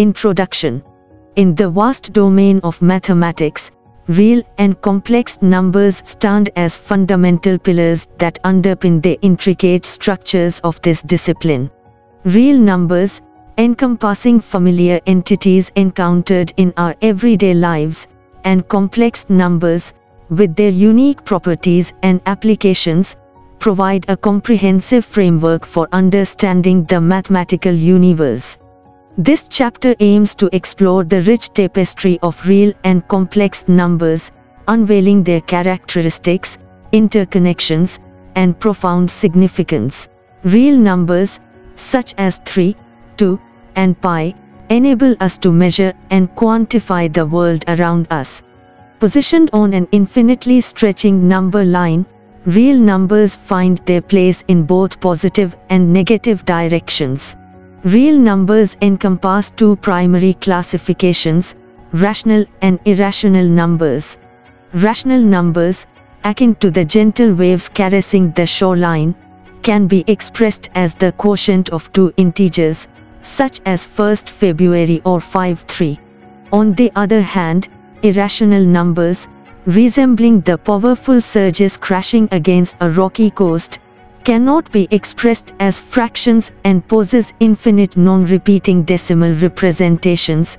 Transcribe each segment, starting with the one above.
Introduction In the vast domain of mathematics, real and complex numbers stand as fundamental pillars that underpin the intricate structures of this discipline. Real numbers, encompassing familiar entities encountered in our everyday lives, and complex numbers, with their unique properties and applications, provide a comprehensive framework for understanding the mathematical universe. This chapter aims to explore the rich tapestry of real and complex numbers, unveiling their characteristics, interconnections, and profound significance. Real numbers, such as 3, 2, and pi, enable us to measure and quantify the world around us. Positioned on an infinitely stretching number line, real numbers find their place in both positive and negative directions. Real numbers encompass two primary classifications, rational and irrational numbers. Rational numbers, akin to the gentle waves caressing the shoreline, can be expressed as the quotient of two integers, such as 1st February or 5-3. On the other hand, irrational numbers, resembling the powerful surges crashing against a rocky coast, cannot be expressed as fractions and possess infinite non-repeating decimal representations.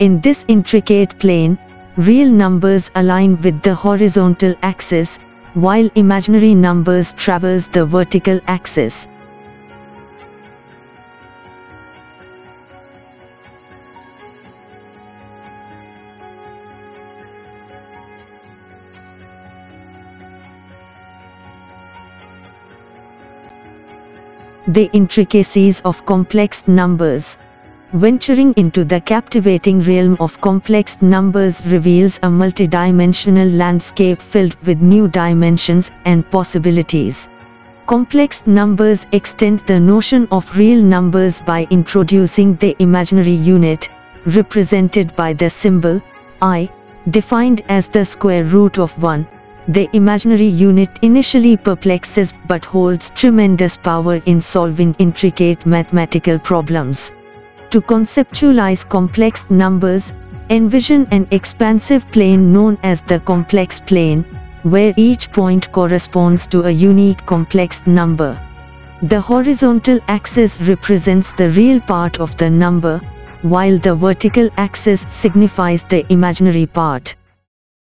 In this intricate plane, real numbers align with the horizontal axis, while imaginary numbers traverse the vertical axis. The intricacies of complex numbers Venturing into the captivating realm of complex numbers reveals a multidimensional landscape filled with new dimensions and possibilities. Complex numbers extend the notion of real numbers by introducing the imaginary unit, represented by the symbol i, defined as the square root of 1. The imaginary unit initially perplexes but holds tremendous power in solving intricate mathematical problems. To conceptualize complex numbers, envision an expansive plane known as the complex plane, where each point corresponds to a unique complex number. The horizontal axis represents the real part of the number, while the vertical axis signifies the imaginary part.